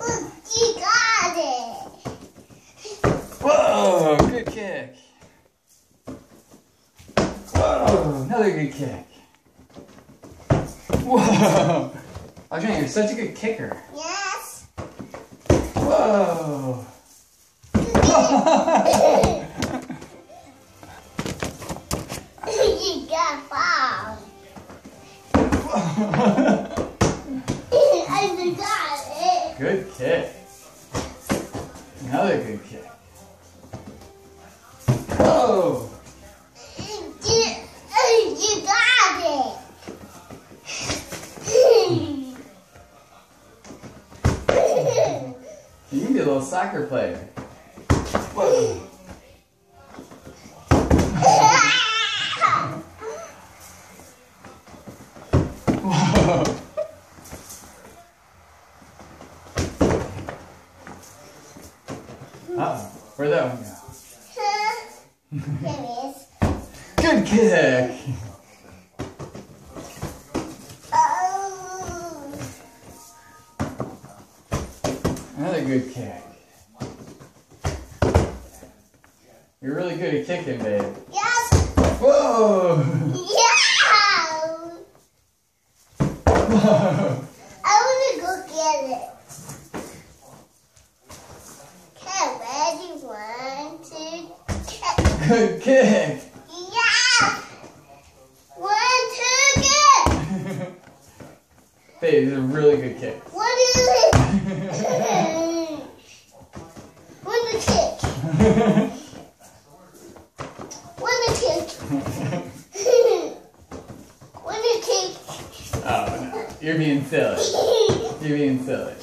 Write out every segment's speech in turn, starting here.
You got it. Whoa, good kick. Whoa, another good kick. Whoa. Audrianna, you're such a good kicker. Yes. Whoa. Little soccer player. Whoa. Whoa. That one go? Good kick. Another good kick. You're really good at kicking, babe. Yes. Whoa! Yeah. Whoa! I want to go get it. Okay, ready? One, two, three. Good kick. Yeah. One, two, get. babe, this is a really good kick. What is it? One to kick. One to kick. One to kick. Oh. You're being silly. You're being silly.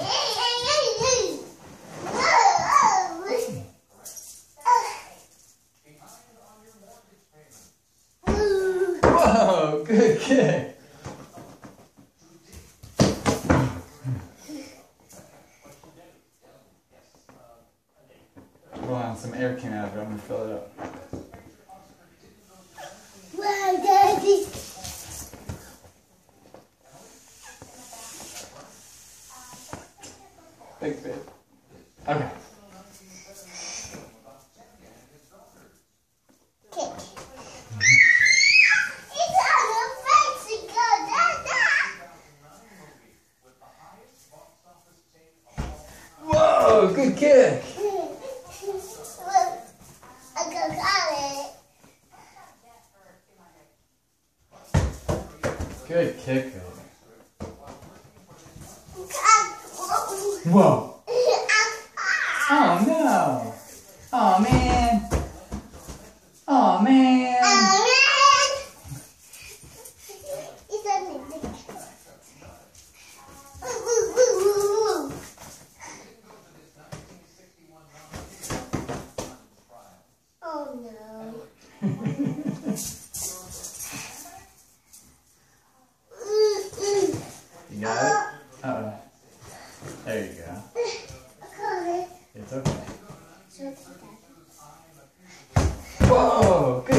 Whoa! Good kick. Hold on, some air came out of it. I'm gonna fill it up. Thanks, babe. Okay. Whoa! Good kick. Good kick. Whoa. Whoa! Oh no! Oh man! Oh man! Oh no. you got it? Uh oh. There Okay. Whoa! Good.